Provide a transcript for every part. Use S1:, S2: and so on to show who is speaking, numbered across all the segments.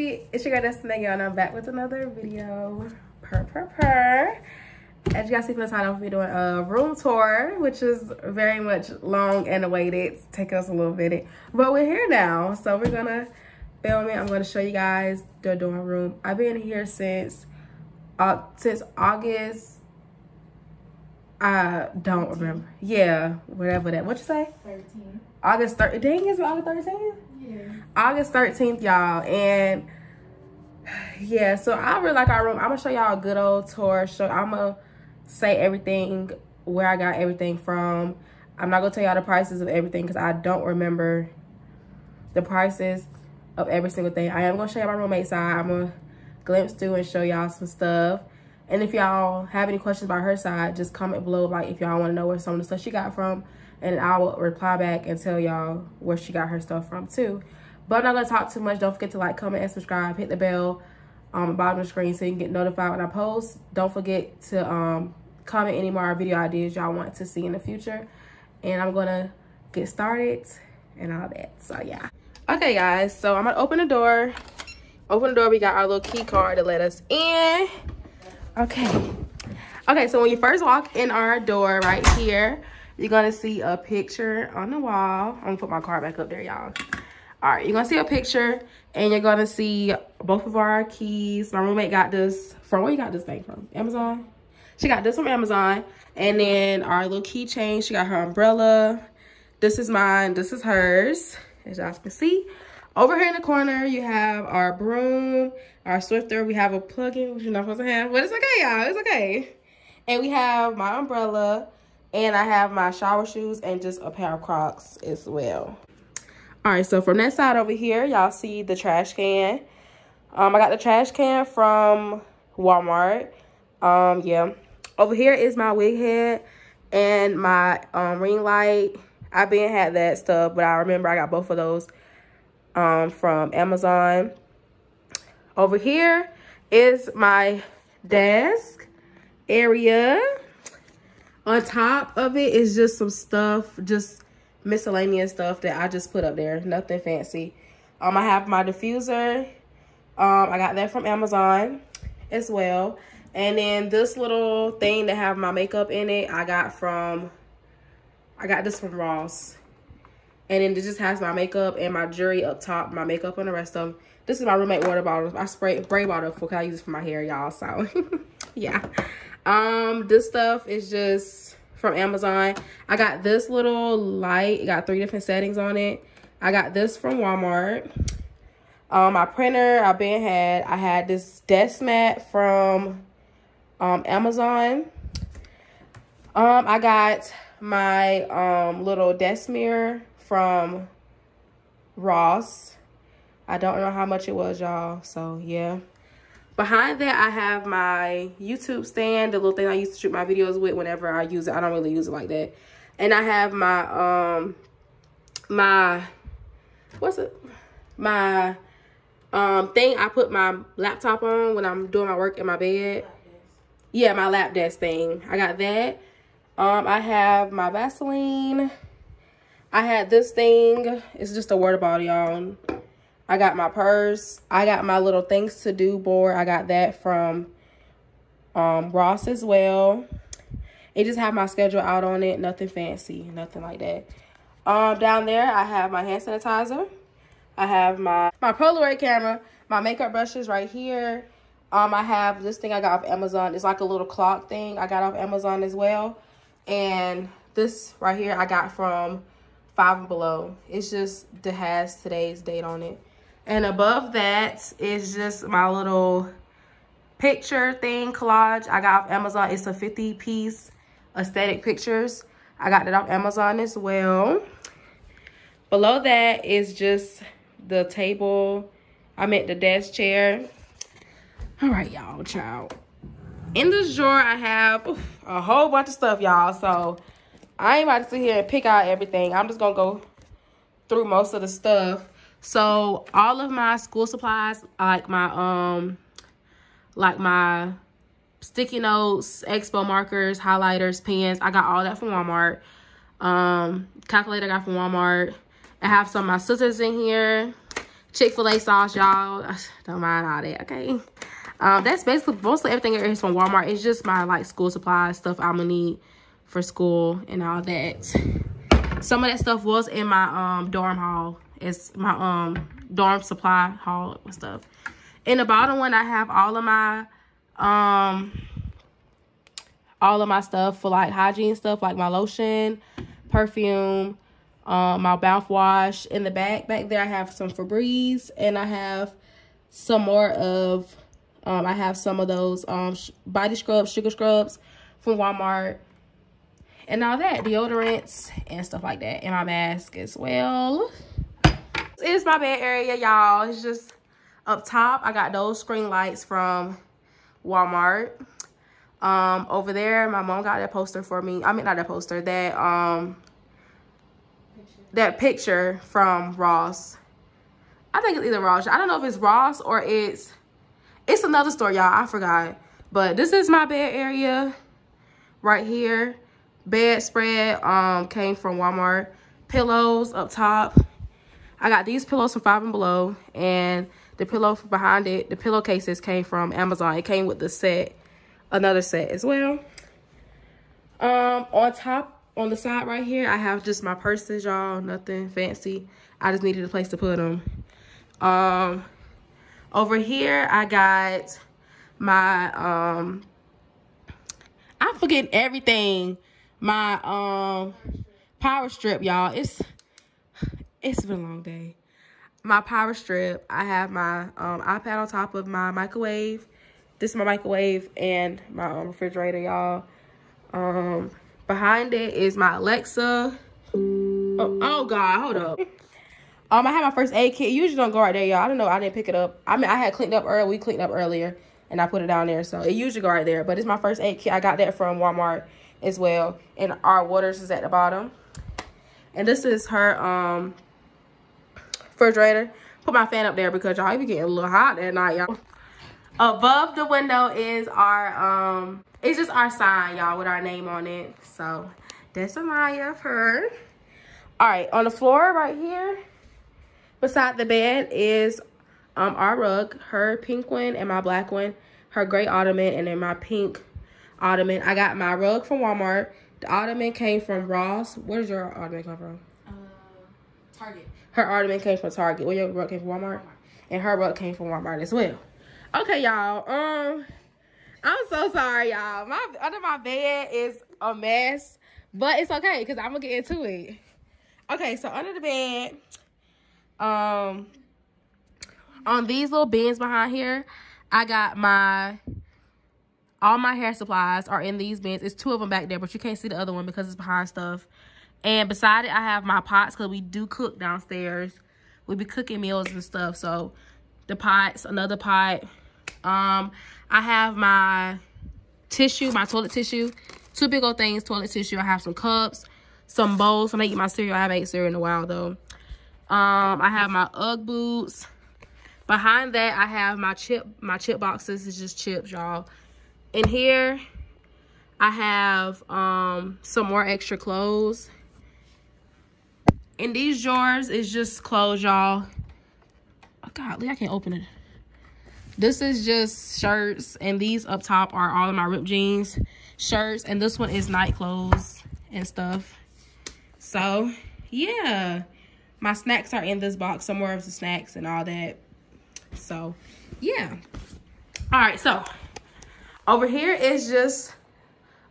S1: Gucci? It's your girl Destiny and I'm back with another video. Purr purr purr. As you guys see from the title, we'll be doing a room tour, which is very much long and awaited. It's taking us a little bit, but we're here now. So we're gonna film it. I'm gonna show you guys the dorm room. I've been here since uh, since August. I don't remember. Yeah, whatever that. What you say? 13. August 30th. Dang, it's August 13th? August 13th, y'all. And yeah, so I really like our room. I'm gonna show y'all a good old tour. Show I'm gonna say everything where I got everything from. I'm not gonna tell y'all the prices of everything because I don't remember the prices of every single thing. I am gonna show y'all my roommate side. I'm gonna glimpse through and show y'all some stuff. And if y'all have any questions about her side, just comment below like if y'all want to know where some of the stuff she got from and I will reply back and tell y'all where she got her stuff from too. But I'm not going to talk too much. Don't forget to like, comment, and subscribe. Hit the bell on the bottom of the screen so you can get notified when I post. Don't forget to um, comment any more video ideas y'all want to see in the future. And I'm going to get started and all that. So, yeah. Okay, guys. So, I'm going to open the door. Open the door. We got our little key card to let us in. Okay. Okay, so when you first walk in our door right here, you're gonna see a picture on the wall. I'm gonna put my card back up there, y'all. All right, you're gonna see a picture and you're gonna see both of our keys. My roommate got this from, where you got this thing from? Amazon? She got this from Amazon. And then our little keychain, she got her umbrella. This is mine, this is hers, as y'all can see. Over here in the corner, you have our broom, our Swiffer. We have a plug-in, which you're not supposed to have, but it's okay, y'all, it's okay. And we have my umbrella, and I have my shower shoes and just a pair of Crocs as well. All right, so from that side over here, y'all see the trash can. Um, I got the trash can from Walmart. Um, yeah. Over here is my wig head and my um, ring light. I've been had that stuff, but I remember I got both of those um, from Amazon. Over here is my desk area on top of it is just some stuff, just miscellaneous stuff that I just put up there. Nothing fancy. Um, I have my diffuser. Um, I got that from Amazon as well. And then this little thing that have my makeup in it, I got from, I got this from Ross. And then it just has my makeup and my jewelry up top, my makeup and the rest of them. This is my roommate water bottle. I spray spray bottle for, cause I use it for my hair, y'all. So, yeah. Um, this stuff is just from Amazon. I got this little light. It got three different settings on it. I got this from Walmart. Um, my printer, I've been had. I had this desk mat from um, Amazon. Um, I got my um, little desk mirror from Ross. I don't know how much it was, y'all. So, yeah. Behind that, I have my YouTube stand, the little thing I used to shoot my videos with whenever I use it. I don't really use it like that. And I have my, um, my, what's it? My, um, thing I put my laptop on when I'm doing my work in my bed. Yeah, my lap desk thing. I got that. Um, I have my Vaseline. I had this thing. It's just a water bottle, y'all. I got my purse. I got my little things to do board. I got that from um, Ross as well. It just have my schedule out on it. Nothing fancy. Nothing like that. Um, down there, I have my hand sanitizer. I have my, my Polaroid camera. My makeup brushes right here. Um, I have this thing I got off Amazon. It's like a little clock thing I got off Amazon as well. And this right here I got from Five and Below. It's just that has today's date on it. And above that is just my little picture thing, collage I got off Amazon. It's a 50 piece aesthetic pictures. I got it off Amazon as well. Below that is just the table. I meant the desk chair. All right, y'all, child. In this drawer, I have a whole bunch of stuff, y'all. So I ain't about to sit here and pick out everything. I'm just gonna go through most of the stuff. So all of my school supplies, like my um, like my sticky notes, expo markers, highlighters, pens, I got all that from Walmart. Um, calculator I got from Walmart. I have some of my scissors in here. Chick-fil-A sauce, y'all. Don't mind all that, okay? Um, that's basically mostly everything is from Walmart. It's just my like school supplies, stuff I'm gonna need for school and all that. Some of that stuff was in my um dorm hall. It's my um dorm supply haul and stuff. In the bottom one, I have all of my um all of my stuff for like hygiene stuff, like my lotion, perfume, um, my mouthwash. In the back, back there, I have some Febreze, and I have some more of, um, I have some of those um, body scrubs, sugar scrubs from Walmart, and all that, deodorants and stuff like that, and my mask as well. Is my bed area, y'all. It's just up top. I got those screen lights from Walmart. Um, over there, my mom got that poster for me. I mean, not that poster, that, um, picture. that picture from Ross. I think it's either Ross. I don't know if it's Ross or it's, it's another store, y'all. I forgot. But this is my bed area right here. Bed spread, um, came from Walmart. Pillows up top. I got these pillows from Five and Below. And the pillow behind it, the pillowcases came from Amazon. It came with the set another set as well. Um, on top, on the side right here, I have just my purses, y'all. Nothing fancy. I just needed a place to put them. Um, over here, I got my, um, I'm forgetting everything. My, um, power strip, y'all. It's, it's been a long day. My power strip. I have my um, iPad on top of my microwave this is my microwave and my um, refrigerator, y'all. Um, behind it is my Alexa. Oh, oh, God, hold up. Um, I have my first aid kit. usually don't go right there, y'all. I don't know. I didn't pick it up. I mean, I had cleaned up earlier. We cleaned up earlier, and I put it down there. So it usually go right there. But it's my first aid kit. I got that from Walmart as well. And our waters is at the bottom. And this is her um refrigerator. Put my fan up there because y'all be getting a little hot at night, y'all. Above the window is our, um, it's just our sign, y'all, with our name on it. So that's a Maya of her. All right, on the floor right here, beside the bed is um, our rug, her pink one and my black one, her gray ottoman, and then my pink ottoman. I got my rug from Walmart. The ottoman came from Ross. Where Where's your ottoman come from?
S2: Uh, Target.
S1: Her ottoman came from Target. Where your rug came from Walmart? And her rug came from Walmart as well. Okay, y'all. Um, I'm so sorry, y'all. My under my bed is a mess, but it's okay because I'm gonna get into it. Okay, so under the bed, um, on these little bins behind here, I got my all my hair supplies are in these bins. It's two of them back there, but you can't see the other one because it's behind stuff. And beside it, I have my pots because we do cook downstairs. We be cooking meals and stuff. So the pots, another pot, um, I have my tissue, my toilet tissue. Two big old things, toilet tissue. I have some cups, some bowls. When I eat my cereal, I haven't ate cereal in a while though. Um, I have my Ugg boots. Behind that, I have my chip, my chip boxes. It's just chips, y'all. In here, I have um some more extra clothes. In these drawers, is just clothes, y'all. Oh, golly, I can't open it. This is just shirts, and these up top are all of my ripped jeans shirts, and this one is night clothes and stuff. So, yeah. My snacks are in this box, some more of the snacks and all that. So, yeah. All right, so over here is just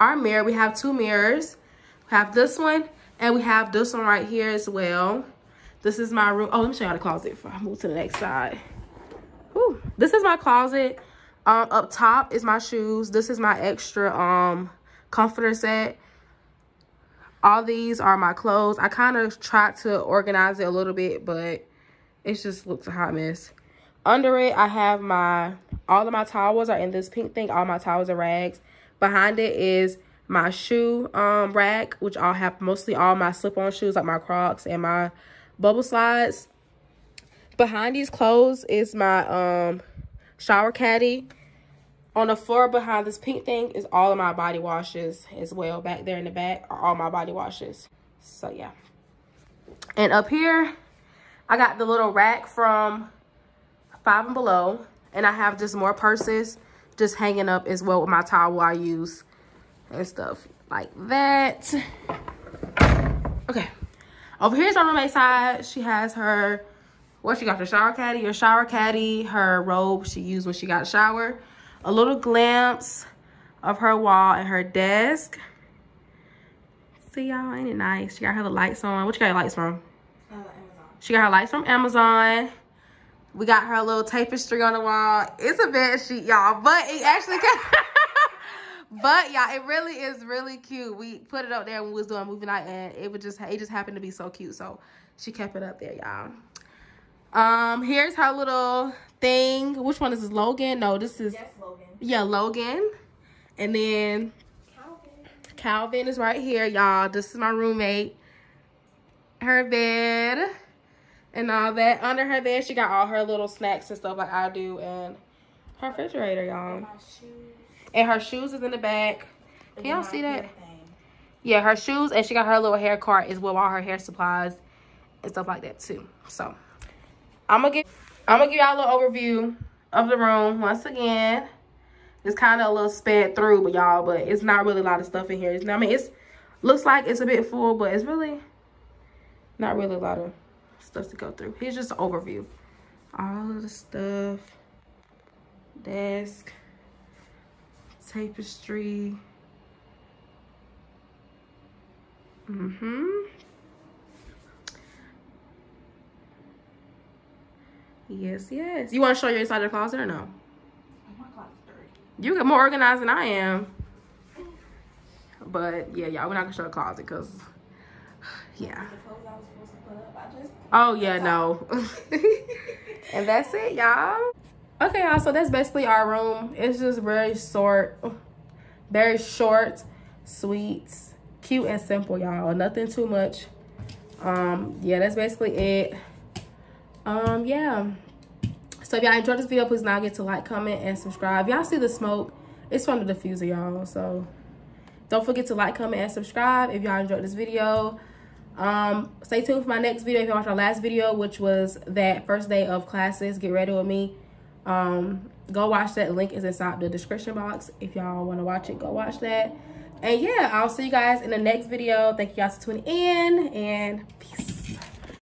S1: our mirror. We have two mirrors. We have this one, and we have this one right here as well. This is my room. Oh, let me show you how the closet before I move to the next side. Whew. This is my closet. Um, up top is my shoes. This is my extra um comforter set. All these are my clothes. I kind of tried to organize it a little bit, but it just looks a hot mess. Under it, I have my, all of my towels are in this pink thing. All my towels are rags. Behind it is my shoe um, rack, which I'll have mostly all my slip-on shoes, like my Crocs and my bubble slides. Behind these clothes is my um shower caddy. On the floor behind this pink thing is all of my body washes as well. Back there in the back are all my body washes. So yeah. And up here, I got the little rack from Five and Below. And I have just more purses just hanging up as well with my towel I use and stuff like that. Okay. Over here's my roommate side. She has her, what she got, the shower caddy, or shower caddy, her robe she used when she got shower. A little glimpse of her wall and her desk. See y'all, ain't it nice? She got her lights on. What you got your lights from? Uh, she got her lights from Amazon. We got her little tapestry on the wall. It's a bed sheet, y'all, but it actually but y'all, it really is really cute. We put it up there when we was doing movie night, and it would just it just happened to be so cute, so she kept it up there, y'all. Um, here's her little thing. Which one is this? Logan? No, this is
S2: yes, Logan.
S1: Yeah, Logan. And then Calvin is right here, y'all. This is my roommate. Her bed and all that. Under her bed, she got all her little snacks and stuff like I do. And her refrigerator, y'all. And her shoes is in the back. Can y'all see that? Yeah, her shoes. And she got her little hair cart as well. All her hair supplies and stuff like that too. So, I'm to give I'm gonna give y'all a little overview of the room once again. It's kind of a little sped through, but y'all, but it's not really a lot of stuff in here. It's, I mean, it's looks like it's a bit full, but it's really not really a lot of stuff to go through. Here's just an overview. All of the stuff, desk, tapestry. Mm-hmm. Yes, yes. You want to show your inside your closet or no? You get more organized than I am. But yeah, y'all, we're not gonna show the closet because yeah. Oh yeah, no. and that's it, y'all. Okay, y'all, so that's basically our room. It's just very short, very short, sweet, cute, and simple, y'all. Nothing too much. Um, yeah, that's basically it. Um, yeah. So if y'all enjoyed this video, please not get to like, comment, and subscribe. Y'all see the smoke? It's from the diffuser, y'all. So don't forget to like, comment, and subscribe if y'all enjoyed this video. Um, stay tuned for my next video. If you watched our last video, which was that first day of classes, get ready with me. Um, go watch that. Link is inside the description box. If y'all want to watch it, go watch that. And yeah, I'll see you guys in the next video. Thank you guys for tuning in and peace.